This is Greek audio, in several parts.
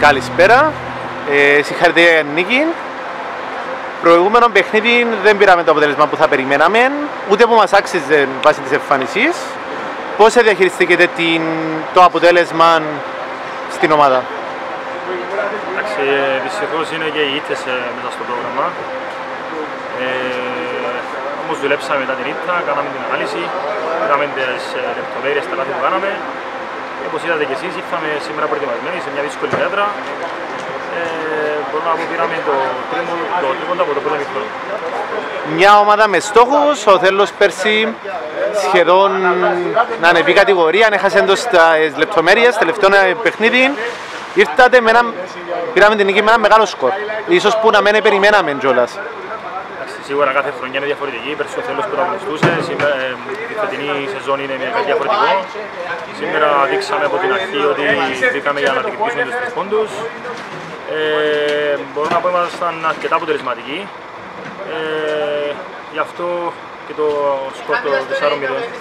Καλησπέρα. Ε, συγχαρητήρια για νίκη. Προηγούμενο παιχνίδι δεν πήραμε το αποτέλεσμα που θα περιμέναμε, ούτε που μας άξιζε βάσει της εμφανισής. Πώς διαχειριστήκετε την, το αποτέλεσμα στην ομάδα; Εντάξει, δυστυχώς είναι και οι ήττες ε, μέσα στο πρόγραμμα. Ε, όμως δουλέψαμε μετά την ήττα, κάναμε την ανάλυση, είδαμε τις ε, λεπτομέρειες τα λάθη που κάναμε. Όπως είδατε και εσείς, ήρθαμε σήμερα προετοιμασμένοι σε μια δύσκολη μέτρα. Ε, μπορώ να πω πήραμε το τρίποντα από το πρώτο μικρό. Μια ομάδα με στόχους, ο Θέλος πέρσι σχεδόν να ανεβεί κατηγορία, αν έχασε εντός τις λεπτομέρειες, τελευταίο παιχνίδι. Ήρθατε με ένα, πήραμε την νίκη με ένα μεγάλο σκορ. Ίσως που να μην περιμέναμε κιόλας. Σίγουρα κάθε χρονιά είναι διαφορετική. Πέρσι ο Θέλος πρωταγωνιστούσε, σήμερα ε, η φετινή σεζόν είναι κάτι διαφορετικό. Σήμερα δείξαμε από την αρχή ότι βρήκαμε για να διεκδικήσουμε τους τρεις πόντους. Ε, μπορώ να πω ότι ήμασταν αρκετά αποτελεσματικοί. Ε, γι' αυτό και το σκορ το 4-0.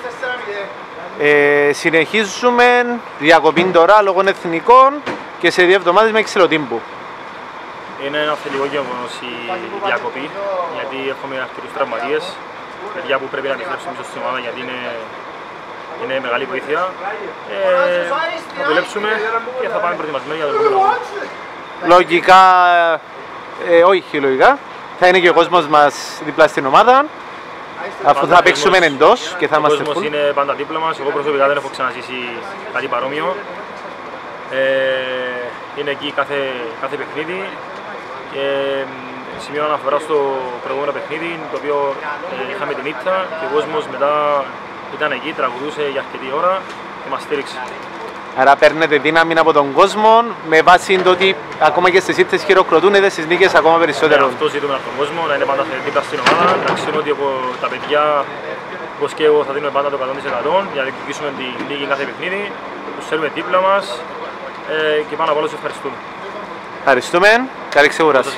Ε, συνεχίζουμε διακοπή τώρα λόγω εθνικών και σε δύο εβδομάδες με ξυλοτύμπου. Είναι ένα θετικό γεγονός η διακοπή, γιατί έχουμε αρκετούς τραυματίες, παιδιά που πρέπει να επιστρέψουν πίσω στην ομάδα γιατί είναι, είναι μεγάλη βοήθεια. Ε, θα δουλέψουμε και θα πάμε προετοιμασμένοι για το επόμενο Λογικά, ε, όχι λογικά, θα είναι και ο κόσμος μας δίπλα στην ομάδα. Αφού θα παίξουμε εντός και θα είμαστε Ο κόσμος είναι πάντα δίπλα μας, εγώ προσωπικά δεν έχω ξαναζήσει κάτι παρόμοιο. Ε, είναι εκεί κάθε, κάθε παιχνίδι και σημείο αναφορά στο προηγούμενο παιχνίδι, το οποίο ε, είχαμε την ήττα και ο κόσμος μετά ήταν εκεί, τραγουδούσε για αρκετή ώρα και μας στήριξε. Άρα παίρνετε δύναμη από τον κόσμο με βάση το ότι ακόμα και στις ήττες χειροκροτούν στις νίκες ακόμα περισσότερο. Ναι, αυτό ζητούμε από τον κόσμο, να είναι πάντα δίπλα στην ομάδα, να ξέρουν ότι από τα παιδιά όπως και εγώ θα δίνουμε πάντα το 100% για να διεκδικήσουμε την νίκη κάθε παιχνίδι, τους θέλουμε δίπλα μας ε, και πάνω απ' όλα ευχαριστούμε. Ευχαριστούμε. Καλή ξεκουράση.